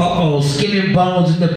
Uh oh, skin and bones in the